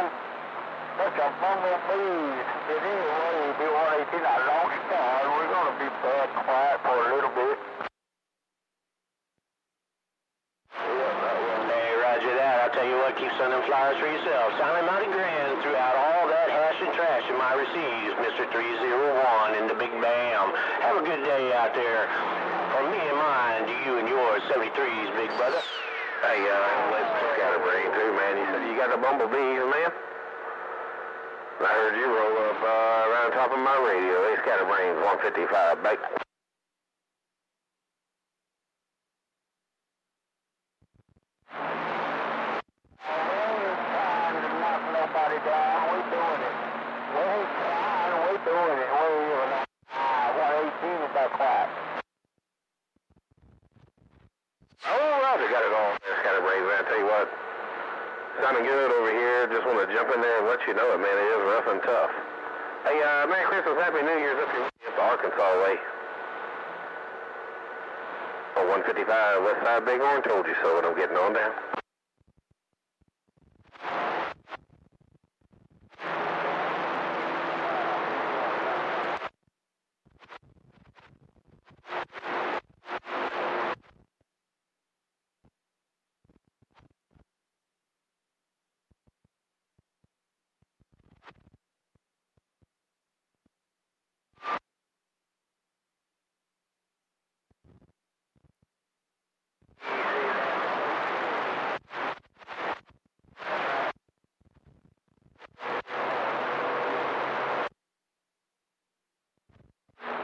some bunch of bumblebees. But anyway, be 118. I lost start. We're going to be bad quiet for a little bit. Hey, roger that. I'll tell you what, keep sending flyers for yourself. Sounding mighty grand throughout all that hash and trash in my receives, Mr. 301 in the Big Bam. Have a good day out there. From me and mine to you and yours, 73s, big brother. Hey, uh, let's scatterbrain too, man. You said you got the bumblebees, man? I heard you roll up uh, around top of my radio. Hey, scatterbrains, 155, bake. trying to knock nobody down. We doing it. We ain't trying. We doing it. We even ah, 118 is that quiet. Oh, Roger, got it all there, scatterbrains, man. I tell you what, sounding good over here. Just want to jump in there and let you know it, man. It is rough and tough. Hey, uh, Merry Christmas, Happy New Year's up here up the Arkansas way. Oh, 155 West Side Bighorn told you so, and I'm getting on down.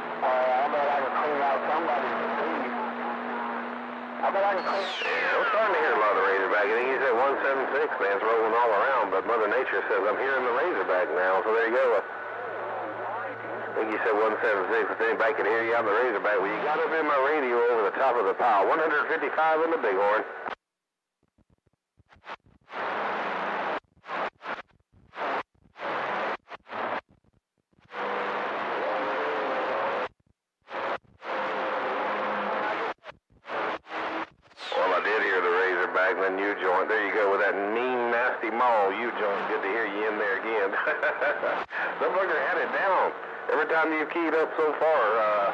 Well, I bet I can clean out somebody's disease. I bet I can clean. Yeah, I'm starting to hear a lot of the Razorback. I think you said 176, man's rolling all around, but Mother Nature says I'm hearing the Razorback now, so there you go. I think you said 176. If anybody can hear you on the Razorback, well, you got up in my radio over the top of the pile. 155 in the Bighorn. Well, I did hear the Razorback and There you go with that mean, nasty maul you, joint. Good to hear you in there again. the bugger had it down. Every time you keyed up so far, uh,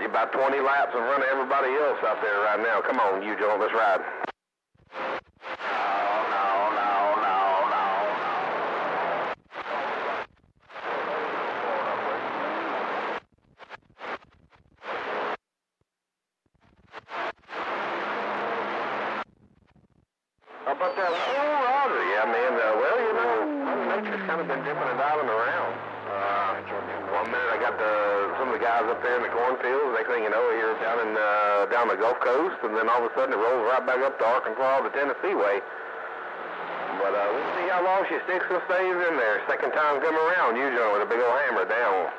you about 20 laps in front of everybody else out there right now. Come on, you, joint, let's ride. No, no, no, no, no. About that? Oh, Roger. Yeah, man. Uh, well, you know, Nature's kind of been dipping and diving around. Uh, one minute I got the, some of the guys up there in the cornfields. Next thing you know, here down in uh, down the Gulf Coast, and then all of a sudden it rolls right back up to Arkansas, the Tennessee way. But uh, we'll see how long she sticks and stays in there. Second time come around, usually with a big old hammer down.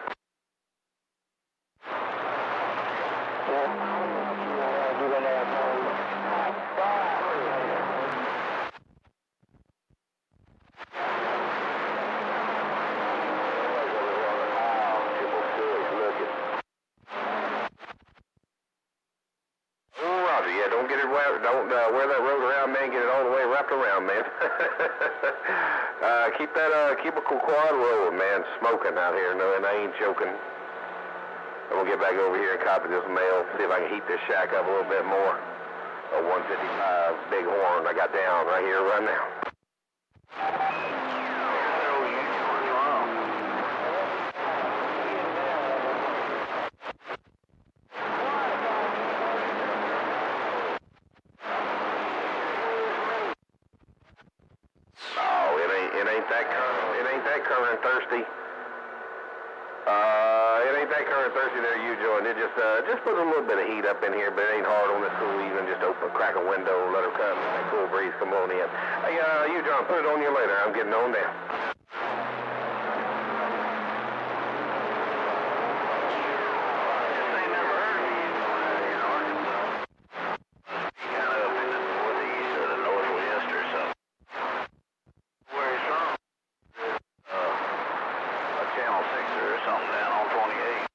Yeah, don't get it wet, don't uh, wear that road around, man. Get it all the way wrapped around, man. uh, keep that uh, cubical quad rolling, man. Smoking out here, no, and I ain't joking. I'm gonna get back over here and copy this mail, see if I can heat this shack up a little bit more. A 155 big horn I got down right here, right now. It ain't that current it ain't that current thirsty. Uh, it ain't that current thirsty there, you join. It just uh just put a little bit of heat up in here, but it ain't hard on this cool evening. Just open crack a window, let her come, that cool breeze come on in. Hey, uh, you John, put it on you later. I'm getting on down. Channel 6 or something down on 28.